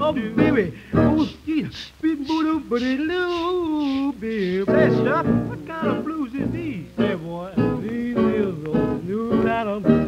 Oh, baby. Oh, yes. Baby. Bless up. What kind of blues is these? Hey, boy. These is a new pattern.